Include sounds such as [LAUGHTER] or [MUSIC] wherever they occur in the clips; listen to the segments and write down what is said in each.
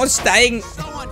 Aussteigen.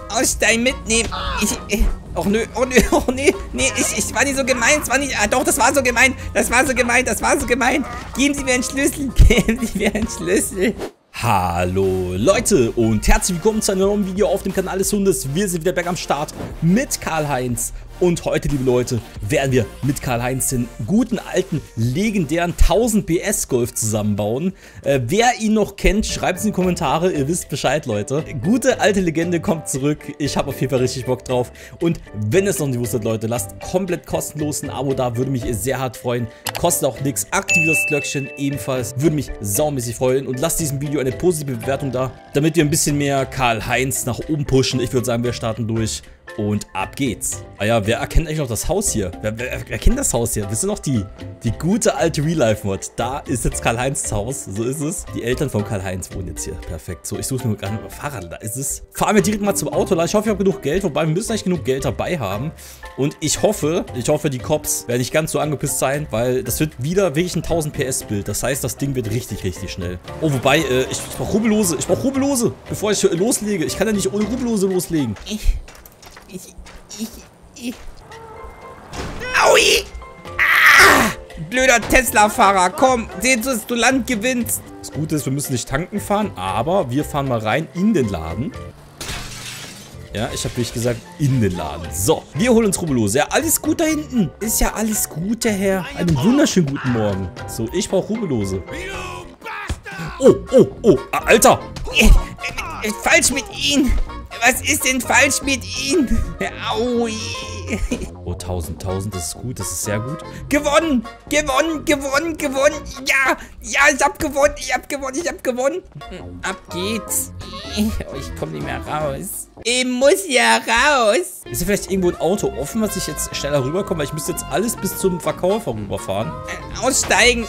Aussteigen, mitnehmen. Ich, oh nö, oh nö, [LAUGHS] oh nee, nee, ich, ich war nicht so gemein, es war nicht, ah doch, das war so gemein, das war so gemein, das war so gemein. Geben Sie mir einen Schlüssel, [LAUGHS] geben Sie mir einen Schlüssel. Hallo Leute und herzlich willkommen zu einem neuen Video auf dem Kanal des Hundes. Wir sind wieder back am Start mit Karl-Heinz. Und heute, liebe Leute, werden wir mit Karl-Heinz den guten alten, legendären 1000 PS Golf zusammenbauen. Äh, wer ihn noch kennt, schreibt es in die Kommentare. Ihr wisst Bescheid, Leute. Gute alte Legende kommt zurück. Ich habe auf jeden Fall richtig Bock drauf. Und wenn es noch nicht wusstet, Leute, lasst komplett kostenlos ein Abo da. Würde mich sehr hart freuen. Kostet auch nichts. Aktiviert das Glöckchen ebenfalls. Würde mich saumäßig freuen. Und lasst diesem Video eine positive Bewertung da, damit wir ein bisschen mehr Karl-Heinz nach oben pushen. Ich würde sagen, wir starten durch. Und ab geht's. Ah ja, wer erkennt eigentlich noch das Haus hier? Wer, wer, wer kennt das Haus hier? Das ist noch die, die gute alte Real-Life-Mod. Da ist jetzt Karl-Heinz Haus. So ist es. Die Eltern von Karl-Heinz wohnen jetzt hier. Perfekt. So, ich suche mir gerade ein Fahrrad. Da ist es. Fahren wir direkt mal zum Auto. Ich hoffe, ich habe genug Geld. Wobei, wir müssen eigentlich genug Geld dabei haben. Und ich hoffe, ich hoffe, die Cops werden nicht ganz so angepisst sein, weil das wird wieder wirklich ein 1000 PS-Bild. Das heißt, das Ding wird richtig, richtig schnell. Oh, wobei, äh, ich, ich brauche Rubellose. Ich brauche Rubellose, bevor ich loslege. Ich kann ja nicht ohne Rubellose loslegen. Ich, ich, ich, ich. Aui! Ah! Blöder Tesla-Fahrer, komm, seh zu, dass du Land gewinnst. Das Gute ist, wir müssen nicht tanken fahren, aber wir fahren mal rein in den Laden. Ja, ich habe wirklich gesagt, in den Laden. So, wir holen uns Rubellose. Ja, alles gut da hinten. Ist ja alles gut, der Herr. Einen wunderschönen guten Morgen. So, ich brauche Rubellose. Oh, oh, oh, Alter. Äh, äh, falsch mit Ihnen. Was ist denn falsch mit Ihnen? Aui. Oh, 1000, 1000, das ist gut, das ist sehr gut. Gewonnen, gewonnen, gewonnen, gewonnen. Ja, ja, ich hab gewonnen, ich hab gewonnen, ich hab gewonnen. Ab geht's. [LAUGHS] Ich komme nicht mehr raus. Ich muss ja raus. Ist hier vielleicht irgendwo ein Auto offen, was ich jetzt schneller rüberkomme? Weil ich müsste jetzt alles bis zum Verkäufer rüberfahren. Aussteigen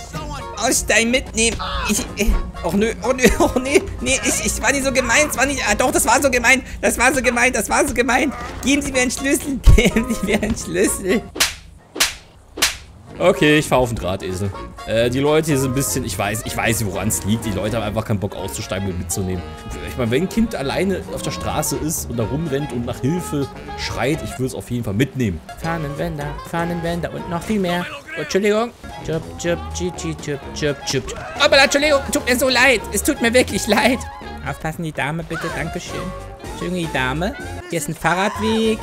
aussteigen, mitnehmen. Ich, ich, oh nö, oh nö, oh nee, nee, ich, ich war nicht so gemein, es war nicht, ah doch, das war so gemein, das war so gemein, das war so gemein. Geben Sie mir einen Schlüssel, [LAUGHS] geben Sie mir einen Schlüssel. Okay, ich fahre auf den Drahtesel. Äh, die Leute hier sind ein bisschen, ich weiß, ich weiß, woran es liegt. Die Leute haben einfach keinen Bock auszusteigen und mitzunehmen. Ich meine, wenn ein Kind alleine auf der Straße ist und da rumrennt und nach Hilfe schreit, ich würde es auf jeden Fall mitnehmen. Fahnenwender, Fahnenwender und noch viel mehr. Oh, Entschuldigung. Chup, chup, chup, chup, chup, chup. Aber Entschuldigung, tut mir so leid. Es tut mir wirklich leid. Aufpassen, die Dame, bitte. Dankeschön. Entschuldigung, die Dame. Hier ist ein Fahrradweg.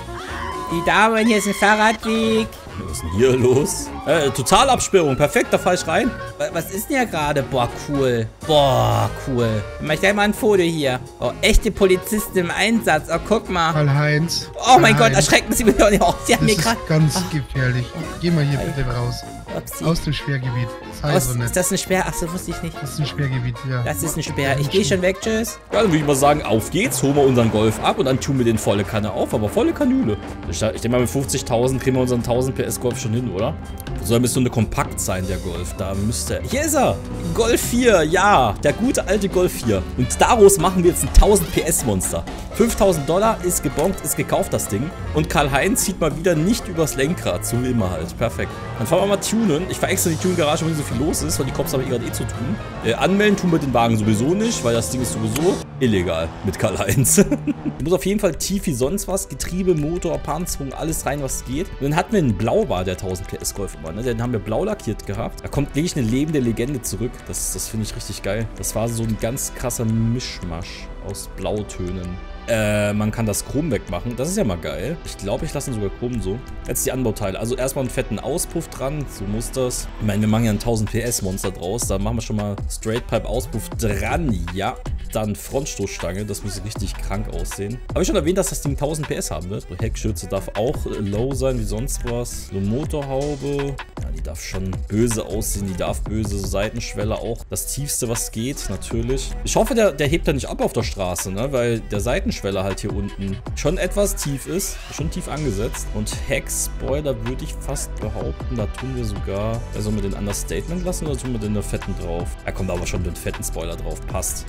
Die Dame, hier ist ein Fahrradweg. Was ist denn hier los? Äh, Totalabsperrung. Perfekt, da fahr ich rein. Was ist denn hier gerade? Boah, cool. Boah, cool. Mach ich gleich mal ein Foto hier. Oh, echte Polizisten im Einsatz. Oh, guck mal. Karl-Heinz. Oh mein Gott, erschrecken Sie mich doch nicht auf. Sie haben das mir gerade... ganz gefährlich. Geh mal hier bitte raus. Upsi. Aus dem Sperrgebiet. Aus, so ist das ein Sperr? Ach so, wusste ich nicht. Das ist ein Sperrgebiet, ja. Das ist ein Sperr. Ich gehe schon weg, tschüss. Ja, dann würde ich mal sagen, auf geht's. Holen wir unseren Golf ab und dann tun wir den volle Kanne auf. Aber volle Kanüle. Ich, ich denke mal, mit 50.000 kriegen wir unseren 1000 PS Golf schon hin, oder? Soll ein bisschen eine kompakt sein, der Golf. Da müsste... Hier ist er! Golf 4, ja! Der gute alte Golf 4. Und daraus machen wir jetzt ein 1000 PS Monster. 5000 Dollar ist gebongt, ist gekauft, das Ding. Und Karl-Heinz zieht mal wieder nicht übers Lenkrad, so wie immer halt. Perfekt. Dann fahren wir mal tunen. Ich fahre extra die Tune-Garage, wo nicht so viel los ist, weil die Cops haben eh gerade eh zu tun. Äh, anmelden tun wir den Wagen sowieso nicht, weil das Ding ist sowieso illegal mit Karl-Heinz. ich [LAUGHS] muss auf jeden Fall tief wie sonst was. Getriebe, Motor, Panzerung, alles rein, was geht. Und dann hatten wir einen Blaubar, der 1000 PS Golf immer. Ne? Den haben wir blau lackiert gehabt. Da kommt wirklich eine lebende Legende zurück. Das, das finde ich richtig geil. Das war so ein ganz krasser Mischmasch aus Blautönen. Äh, man kann das Chrom wegmachen. Das ist ja mal geil. Ich glaube, ich lasse sogar Chrom so. Jetzt die Anbauteile. Also erstmal einen fetten Auspuff dran. So muss das. Ich meine, wir machen ja ein 1000 PS Monster draus. Da machen wir schon mal Straight Pipe Auspuff dran. Ja. Dann Frontstoßstange. Das muss richtig krank aussehen. Habe ich schon erwähnt, dass das Ding 1000 PS haben wird. Heckschürze darf auch low sein wie sonst was. Eine Motorhaube. Ja, die darf schon böse aussehen. Die darf böse. So Seitenschwelle auch. Das tiefste, was geht, natürlich. Ich hoffe, der, der hebt da nicht ab auf der Straße, ne? Weil der Seitenschwelle Schwelle halt hier unten schon etwas tief ist. Schon tief angesetzt. Und Heck-Spoiler würde ich fast behaupten, da tun wir sogar... Also wir den Understatement lassen oder tun wir den da fetten drauf? Da kommt aber schon den fetten Spoiler drauf. Passt.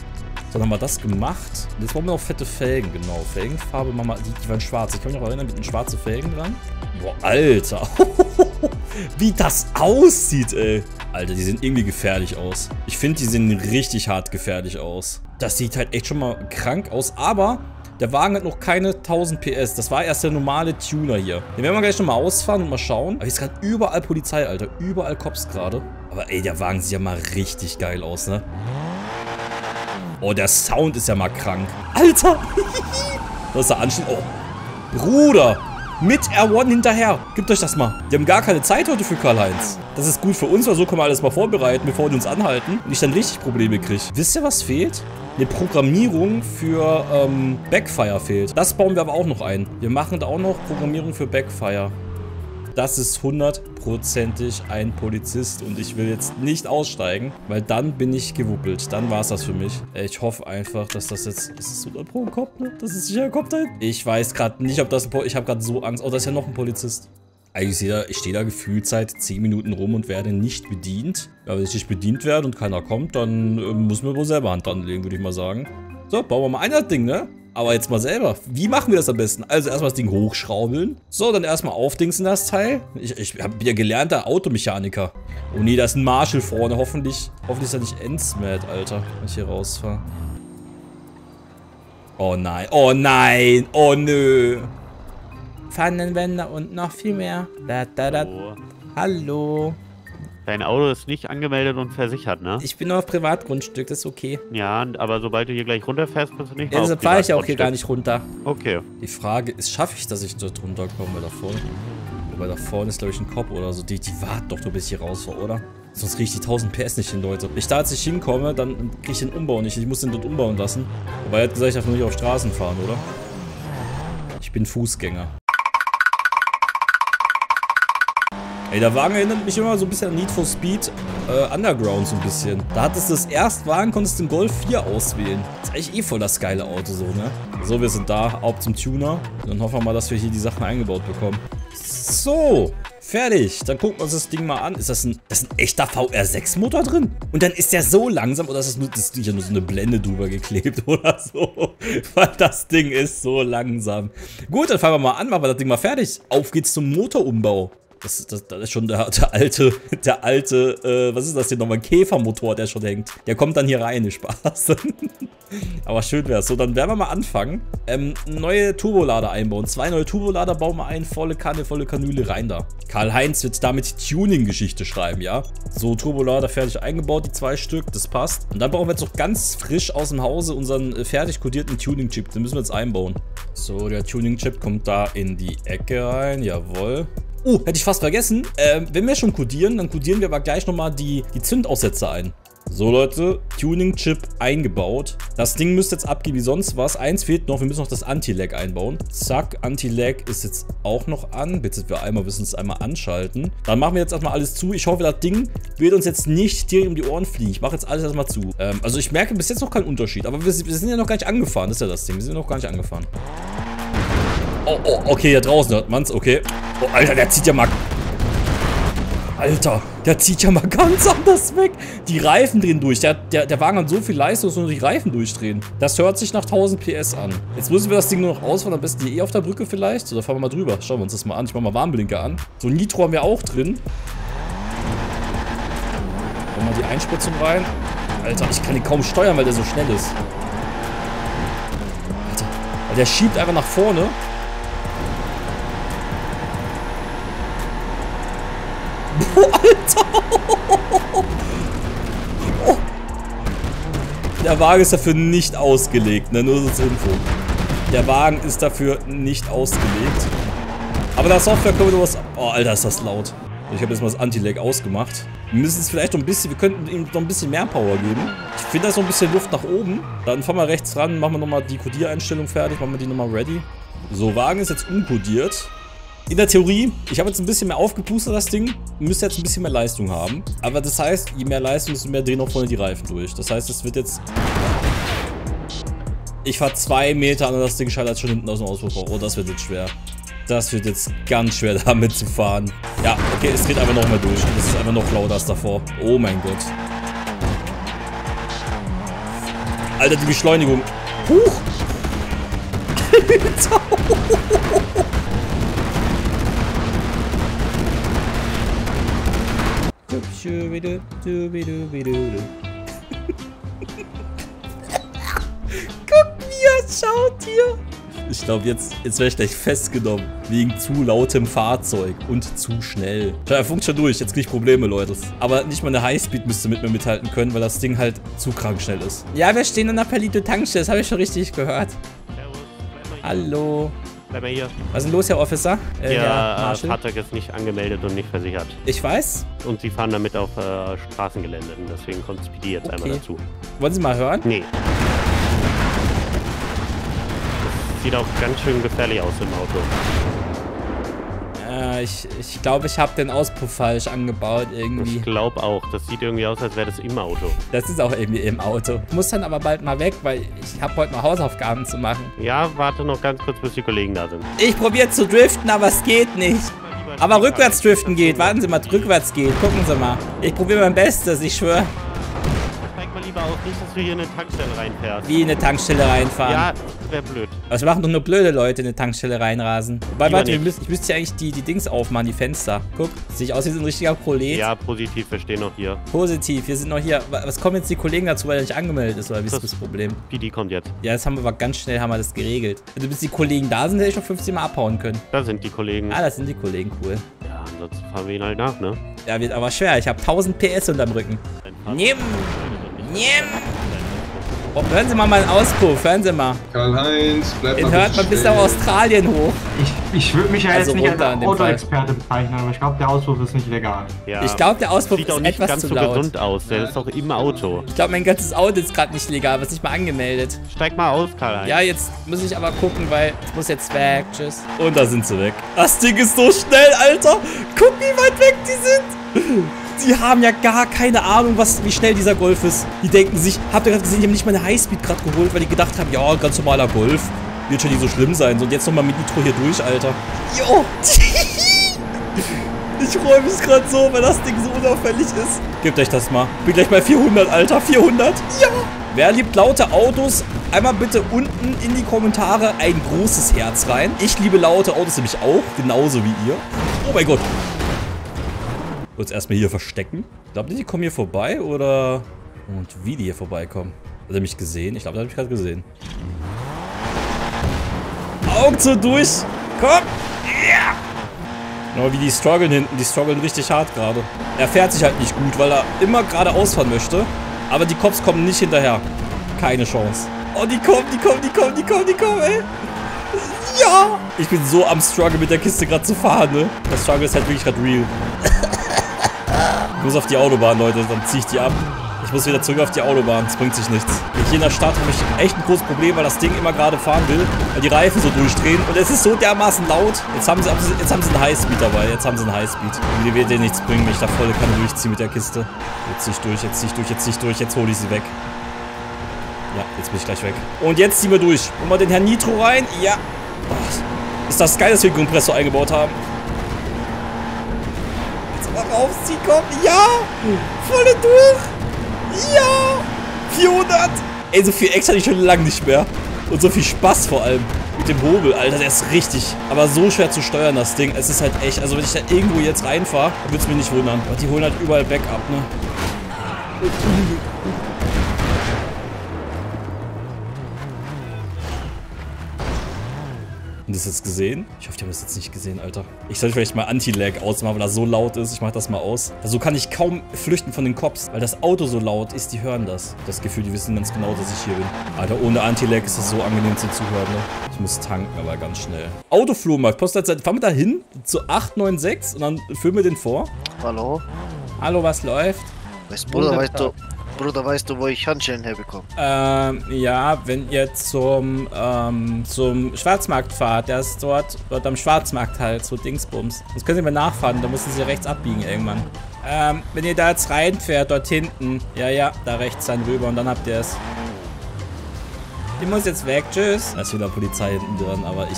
So, dann haben wir das gemacht. Jetzt wollen wir noch fette Felgen, genau. Felgenfarbe wir, die, die waren schwarz. Ich kann mich noch erinnern, mit den schwarzen Felgen dran. Boah, Alter. [LAUGHS] Wie das aussieht, ey. Alter, die sehen irgendwie gefährlich aus. Ich finde, die sehen richtig hart gefährlich aus. Das sieht halt echt schon mal krank aus, aber Der Wagen hat noch keine 1000 PS. Das war erst der normale Tuner hier. Den werden wir gleich nochmal ausfahren und mal schauen. Aber hier ist gerade überall Polizei, Alter. Überall Cops gerade. Aber ey, der Wagen sieht ja mal richtig geil aus, ne? Oh, der Sound ist ja mal krank. Alter! [LAUGHS] das ist der Anschluss. Oh. Bruder! Mit R1 hinterher. Gebt euch das mal. Die haben gar keine Zeit heute für Karl-Heinz. Das ist gut für uns, weil so können wir alles mal vorbereiten, bevor die uns anhalten und ich dann richtig Probleme kriege. Wisst ihr, was fehlt? Eine Programmierung für ähm, Backfire fehlt. Das bauen wir aber auch noch ein. Wir machen da auch noch Programmierung für Backfire. Das ist hundertprozentig ein Polizist und ich will jetzt nicht aussteigen, weil dann bin ich gewuppelt. Dann war es das für mich. Ich hoffe einfach, dass das jetzt... Ist es 100 Pro ein Kopf, ne? Das ist sicher ein Kopf dahin. Ich weiß gerade nicht, ob das ein... Po ich habe gerade so Angst. Oh, da ist ja noch ein Polizist. Eigentlich sehe ich stehe da gefühlt seit 10 Minuten rum und werde nicht bedient. Ja, wenn ich nicht bedient werde und keiner kommt, dann äh, muss man wohl selber Hand anlegen, würde ich mal sagen. So, bauen wir mal ein das Ding, ne? Aber jetzt mal selber. Wie machen wir das am besten? Also erstmal das Ding hochschrauben. So, dann erstmal aufdingsen das Teil. Ich, ich bin ja gelernter Automechaniker. Oh nee, da ist ein Marshall vorne. Hoffentlich, hoffentlich ist er nicht Endsmad, Alter, wenn ich hier rausfahre. Oh nein, oh nein, oh nö. Pfannenwender und noch viel mehr. Da, da, da. Oh. Hallo. Dein Auto ist nicht angemeldet und versichert, ne? Ich bin auf Privatgrundstück, das ist okay. Ja, aber sobald du hier gleich runterfährst, bist du nicht mehr deshalb fahre ich ja auch hier gar nicht runter. Okay. Die Frage ist, schaffe ich, dass ich dort runterkomme? Weil da vorne, wobei da vorne ist, glaube ich, ein Kopf oder so. Die, die warten doch, bis ich hier rausfahre, oder? Sonst kriege ich die 1000 PS nicht hin, Leute. Wenn ich da jetzt nicht hinkomme, dann kriege ich den Umbau nicht. Ich muss den dort umbauen lassen. Wobei er hat gesagt, ich darf nur nicht auf Straßen fahren, oder? Ich bin Fußgänger. Ey, der Wagen erinnert mich immer so ein bisschen an Need for Speed äh, Underground so ein bisschen. Da hattest du das Erstwagen, konntest den Golf 4 auswählen. ist eigentlich eh voll das geile Auto so, ne? So, wir sind da, ab zum Tuner. Dann hoffen wir mal, dass wir hier die Sachen eingebaut bekommen. So, fertig. Dann gucken wir uns das Ding mal an. Ist das ein, das ist ein echter VR6-Motor drin? Und dann ist der so langsam, oder ist das nur, das ist ja nur so eine Blende drüber geklebt [LAUGHS] oder so? Weil das Ding ist so langsam. Gut, dann fangen wir mal an, machen wir das Ding mal fertig. Auf geht's zum Motorumbau. Das, ist- das, das ist schon der, der alte, der alte, äh, was ist das hier nochmal? Käfermotor, der schon hängt. Der kommt dann hier rein, nicht Spaß. [LAUGHS] Aber schön wär's. So, dann werden wir mal anfangen. Ähm, neue Turbolader einbauen. Zwei neue Turbolader bauen wir ein. Volle Kanne, volle Kanüle rein da. Karl-Heinz wird damit Tuning-Geschichte schreiben, ja? So, Turbolader fertig eingebaut, die zwei Stück. Das passt. Und dann brauchen wir jetzt noch ganz frisch aus dem Hause unseren äh, fertig kodierten Tuning-Chip. Den müssen wir jetzt einbauen. So, der Tuning-Chip kommt da in die Ecke rein. Jawohl. Oh, hätte ich fast vergessen. Ähm, wenn wir schon codieren, dann codieren wir aber gleich nochmal die, die Zündaussätze ein. So Leute, Tuning-Chip eingebaut. Das Ding müsste jetzt abgehen wie sonst was. Eins fehlt noch, wir müssen noch das Anti-Lag einbauen. Zack, Anti-Lag ist jetzt auch noch an. Bitte wir einmal müssen es einmal anschalten. Dann machen wir jetzt erstmal alles zu. Ich hoffe, das Ding wird uns jetzt nicht direkt um die Ohren fliegen. Ich mache jetzt alles erstmal zu. Ähm, also ich merke bis jetzt noch keinen Unterschied. Aber wir, wir sind ja noch gar nicht angefahren. Das ist ja das Ding. Wir sind ja noch gar nicht angefahren. Oh, oh, okay, hier draußen hört man's, okay. Oh, Alter, der zieht ja mal... Alter, der zieht ja mal [LAUGHS] ganz anders weg. Die Reifen drehen durch. Der, der, der Wagen hat so viel Leistung, dass nur die Reifen durchdrehen. Das hört sich nach 1000 PS an. Jetzt müssen wir das Ding nur noch ausfahren. Am besten die eh auf der Brücke vielleicht. Da fahren wir mal drüber. Schauen wir uns das mal an. Ich mach mal Warnblinker an. So, Nitro haben wir auch drin. Machen wir die Einspritzung rein. Alter, ich kann ihn kaum steuern, weil der so schnell ist. Alter, der schiebt einfach nach vorne. Alter! Der Wagen ist dafür nicht ausgelegt, ne? Nur so zur Info. Der Wagen ist dafür nicht ausgelegt. Aber der Software können wir sowas... Oh, Alter, ist das laut. Ich habe jetzt mal das Anti-Lag ausgemacht. Wir müssen es vielleicht noch ein bisschen... Wir könnten ihm noch ein bisschen mehr Power geben. Ich finde da noch ein bisschen Luft nach oben. Dann fahren wir rechts ran, machen wir nochmal die Codiereinstellung fertig, machen wir die nochmal ready. So, Wagen ist jetzt uncodiert. In der Theorie, ich habe jetzt ein bisschen mehr aufgepustet, das Ding, müsste jetzt ein bisschen mehr Leistung haben. Aber das heißt, je mehr Leistung, desto mehr drehen auch vorne die Reifen durch. Das heißt, es wird jetzt... Ich fahre zwei Meter an das Ding scheitert schon hinten aus dem Auspuff. Oh, das wird jetzt schwer. Das wird jetzt ganz schwer [LAUGHS] damit zu fahren. Ja, okay, es dreht einfach noch mehr durch. Das ist einfach noch lauter als davor. Oh mein Gott. Alter, die Beschleunigung. Huch! [LAUGHS] Alter. [LAUGHS] Guck, wie er Schaut hier. Ich glaube, jetzt, jetzt werde ich gleich festgenommen. Wegen zu lautem Fahrzeug und zu schnell. Schau, er funkt schon durch. Jetzt krieg ich Probleme, Leute. Aber nicht mal eine Highspeed müsste mit mir mithalten können, weil das Ding halt zu krank schnell ist. Ja, wir stehen an der Palito-Tankstelle. Das habe ich schon richtig gehört. Hallo. Bleib mal hier. Was ist denn los, Herr Officer? Äh, Ihr Herr äh? Fahrzeug ist nicht angemeldet und nicht versichert. Ich weiß. Und Sie fahren damit auf äh, Straßengelände. Und deswegen kommt Speedy jetzt einmal Okay. dazu. Wollen Sie mal hören? Nee. Das sieht auch ganz schön gefährlich aus im Auto. Ich ich glaube, ich habe den Auspuff falsch angebaut irgendwie. Ich glaube auch. Das sieht irgendwie aus, als wäre das im Auto. Das ist auch irgendwie im Auto. Ich muss dann aber bald mal weg, weil ich habe heute mal Hausaufgaben zu machen. Ja, warte noch ganz kurz, bis die Kollegen da sind. Ich probiere zu driften, aber es geht nicht. Aber rückwärts driften geht. Warten Sie mal, rückwärts geht. Gucken Sie mal. Ich probiere mein Bestes, ich schwöre. Lieber aus, nicht, dass du hier in eine Tankstelle reinfährst. Wie in eine Tankstelle reinfahren. Ja, wäre blöd. Was machen doch nur blöde Leute in eine Tankstelle reinrasen? Wobei, warte, wir müssen, ich müsste ja eigentlich die, die Dings aufmachen, die Fenster. Guck, ich aus wie so ein richtiger Prolet. Ja, positiv, wir stehen noch hier. Positiv, wir sind noch hier. Wa- Was kommen jetzt die Kollegen dazu, weil er nicht angemeldet ist, oder wie ist Das- das Problem? Speedy kommt jetzt. Ja, das haben wir aber ganz schnell, haben wir das geregelt. Also bis die Kollegen da sind, hätte ich schon 15 Mal abhauen können. Da sind die Kollegen. Ah, das sind die Kollegen, cool. Ja, ansonsten fahren wir ihn halt nach, ne? Ja, wird aber schwer. Ich habe 1000 PS unterm Rücken. Dein Nimm. Oh, hören Sie mal meinen Auspuff, hören Sie mal. Karl-Heinz, bleib Den mal hört man bis nach. Australien hoch. Ich, ich würde mich ja Also jetzt nicht als. Autoexperte bezeichnen, aber ich glaube, der Auspuff ist nicht legal. Ja. Ich glaube, der Auspuff Sieht ist auch nicht etwas ganz zu so laut. gesund aus. Der ist doch im Auto. Ich glaube, mein ganzes Auto ist gerade nicht legal, was nicht mal angemeldet. Steig mal aus, Karl. Ja, jetzt muss ich aber gucken, weil es muss jetzt weg. Tschüss. Und da sind sie weg. Das Ding ist so schnell, Alter. Guck, wie weit weg die sind. Die haben ja gar keine Ahnung, was, wie schnell dieser Golf ist. Die denken sich, habt ihr gerade gesehen, die haben nicht mal eine Highspeed gerade geholt, weil die gedacht haben, ja, ganz normaler Golf. Wird schon nicht so schlimm sein. So, und jetzt nochmal mit Nitro hier durch, Alter. Jo. [LAUGHS] Ich freue mich gerade so, weil das Ding so unauffällig ist. Gebt euch das mal. Bin gleich bei 400, Alter. 400. Ja. Wer liebt laute Autos? Einmal bitte unten in die Kommentare ein großes Herz rein. Ich liebe laute Autos nämlich auch, genauso wie ihr. Oh mein Gott. Kurz erstmal hier verstecken. Glaubt ihr, die kommen hier vorbei oder... Und wie die hier vorbeikommen? Hat er mich gesehen? Ich glaube, da habe ich gerade gesehen. Augen zu durch. Komm. Ja. Genau wie die strugglen hinten. Die strugglen richtig hart gerade. Er fährt sich halt nicht gut, weil er immer geradeaus fahren möchte. Aber die Cops kommen nicht hinterher. Keine Chance. Oh, die kommen, die kommen, die kommen, die kommen, die kommen, ey. Ja. Ich bin so am Struggle mit der Kiste gerade zu fahren, ne? Der Struggle ist halt wirklich gerade real. [LAUGHS] Ich muss auf die Autobahn, Leute, dann ziehe ich die ab. Ich muss wieder zurück auf die Autobahn, das bringt sich nichts. Hier in der Stadt habe ich echt ein großes Problem, weil das Ding immer gerade fahren will, weil die Reifen so durchdrehen und es ist so dermaßen laut. Jetzt haben sie, jetzt haben sie einen Highspeed dabei, jetzt haben sie einen Highspeed. Mir wird dir nichts bringen, wenn ich da volle Kanne durchziehe mit der Kiste. Jetzt zieh ich durch, jetzt zieh ich durch, jetzt zieh ich durch, jetzt hole ich sie weg. Ja, jetzt bin ich gleich weg. Und jetzt ziehen wir durch. Holen wir den Herrn Nitro rein. Ja. Ist das geil, dass wir den Kompressor eingebaut haben. Jetzt aber raufziehen, komm. Ja. Volle durch. Ja! 400! Ey, so viel Ex hatte ich schon lange nicht mehr. Und so viel Spaß vor allem. Mit dem Hobel, Alter, der ist richtig. Aber so schwer zu steuern, das Ding. Es ist halt echt, also wenn ich da irgendwo jetzt reinfahre, würde es mich nicht wundern. Aber die holen halt überall Backup, ne? Und das jetzt gesehen? Ich hoffe, die haben das jetzt nicht gesehen, Alter. Ich sollte vielleicht mal Anti-Lag ausmachen, weil das so laut ist. Ich mach das mal aus. So kann ich kaum flüchten von den Cops, weil das Auto so laut ist. Die hören das. Das Gefühl, die wissen ganz genau, dass ich hier bin. Alter, ohne Anti-Lag ist das so angenehm zu zuhören, ne? Ich muss tanken, aber ganz schnell. Autoflohmarkt, Postleitzahl. Fahren wir da hin zu 896 und dann führen wir den vor. Hallo? Hallo, was läuft? Weißt, Bruder, weißt du, Bruder, weißt du, wo ich Handschellen herbekomme? Ähm, ja, wenn ihr zum, ähm, zum Schwarzmarkt fahrt, der ist dort, dort am Schwarzmarkt halt, so Dingsbums. Das können Sie mal nachfahren, da müssen Sie rechts abbiegen irgendwann. Ähm, wenn ihr da jetzt reinfährt, dort hinten, ja, ja, da rechts dann rüber und dann habt ihr es. Die muss jetzt weg, tschüss. Da ist wieder Polizei hinten dran, aber ich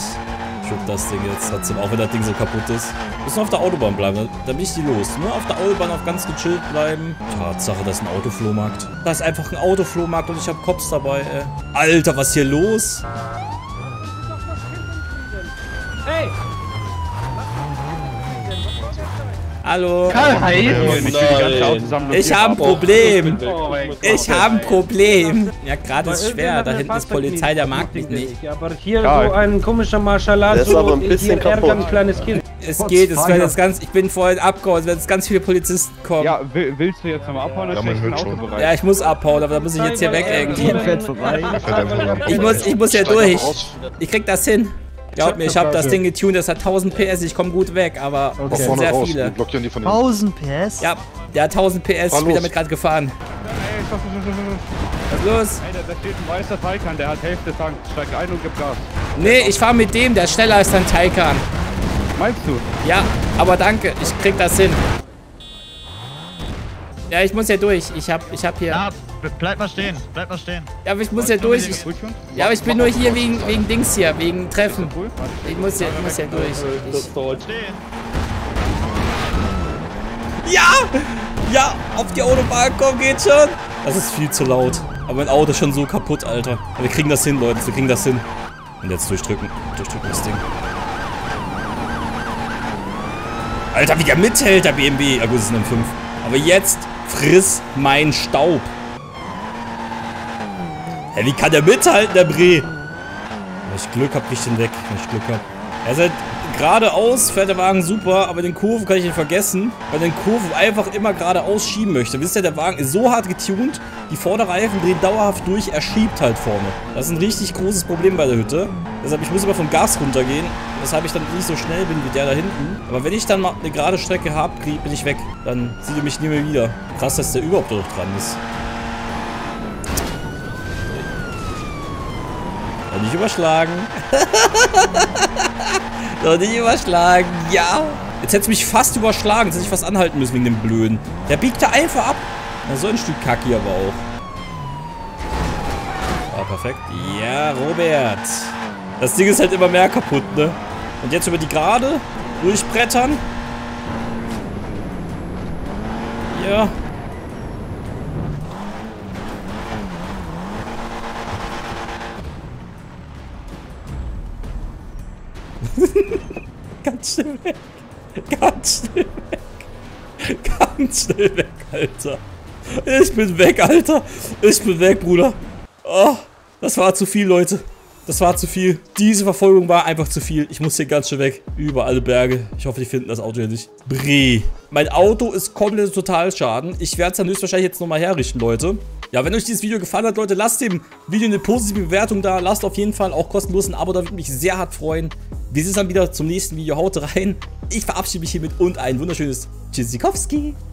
schub das Ding jetzt trotzdem, auch wenn das Ding so kaputt ist. Wir müssen auf der Autobahn bleiben, dann, dann bin ich die los. Nur auf der Autobahn auf ganz gechillt bleiben. Tatsache, das ist ein Autoflohmarkt. Da ist einfach ein Autoflohmarkt und ich habe Cops dabei, ey. Alter, was ist hier los? Hallo. Karl-Heinz! Ich habe ein Problem. Ich habe ein Problem. Ja, gerade ist schwer. Da hinten ist Polizei, der mag mich nicht. Aber hier so ein komischer Martialat, Der ist so aber ein bisschen kaputt. ein kleines Kind. Es geht, es wird jetzt ganz, ich bin vorhin abgehauen, es werden jetzt ganz viele Polizisten kommen. Ja, Ja, will, willst du jetzt nochmal abhauen oder Ja, man Auto schon. bereit? ich muss abhauen, aber da muss ich jetzt hier weg irgendwie. Ich muss, ich muss hier durch. Ich krieg das hin. Glaub mir, ich habe das Ding getuned, das hat 1000 PS, ich komme gut weg, aber es sind sehr viele. blockieren die von 1000 PS? Ja, der hat 1000 PS, ich bin damit gerade gefahren. Was ist los? Ey, da, steht ein weißer Taycan, der hat Hälfte Tank. Steig ein und gib Gas. Nee, ich fahre mit dem, der schneller ist dann Taycan. Meinst du? Ja, aber danke, ich krieg das hin. Ja, ich muss hier durch. Ich hab, ich hab hier. Ja, bleib mal stehen, bleib mal stehen. Ja, aber ich muss hier durch. Ich, ja, aber ich bin nur hier wegen, wegen Dings hier, wegen Treffen. Ich muss hier, ich muss hier durch. Ich, Stehen. Ja! Ja, auf die Autobahn kommen geht schon. Das ist viel zu laut. Aber mein Auto ist schon so kaputt, Alter. Aber wir kriegen das hin, Leute. Wir kriegen das hin. Und jetzt durchdrücken. Durchdrücken das Ding. Alter, wie der mithält, der BMW. Ja gut, es ist ein M5. Aber jetzt friss mein Staub. Hä, wie kann der mithalten, der Bre? Wenn ich Glück hab, ich den weg. Wenn ich Glück hab. Er ist halt geradeaus, fährt der Wagen super, aber den Kurven kann ich ihn vergessen, weil den Kurven einfach immer geradeaus schieben möchte. Wisst ihr, der Wagen ist so hart getuned, die Vorderreifen drehen dauerhaft durch, er schiebt halt vorne. Das ist ein richtig großes Problem bei der Hütte. Deshalb, ich muss immer vom Gas runtergehen, weshalb ich dann nicht so schnell bin wie der da hinten. Aber wenn ich dann mal eine gerade Strecke habe, bin ich weg. Dann sieht ihr mich nie mehr wieder. Krass, dass der überhaupt noch dran ist. Noch nicht überschlagen. [LAUGHS] Noch nicht überschlagen. Ja. Jetzt hätte es mich fast überschlagen. Jetzt hätte ich fast anhalten müssen wegen dem Blöden. Der biegt da einfach ab. Na, so ein Stück Kack hier aber auch. Ah, perfekt. Ja, Robert. Das Ding ist halt immer mehr kaputt, ne? Und jetzt über die Gerade durchbrettern. Ja. [LAUGHS] Ganz schnell weg. Ganz schnell weg. Ganz schnell weg, Alter. Ich bin weg, Alter. Ich bin weg, Bruder. Oh, das war zu viel, Leute. Das war zu viel. Diese Verfolgung war einfach zu viel. Ich muss hier ganz schnell weg. Über alle Berge. Ich hoffe, die finden das Auto hier nicht. Bre. Mein Auto ist komplett Totalschaden. Ich werde es dann höchstwahrscheinlich jetzt nochmal herrichten, Leute. Ja, wenn euch dieses Video gefallen hat, Leute, lasst dem Video eine positive Bewertung da. Lasst auf jeden Fall auch kostenlos ein Abo, da würde mich sehr hart freuen. Wir sehen uns dann wieder zum nächsten Video. Haut rein. Ich verabschiede mich hiermit und ein wunderschönes Tschüssikowski.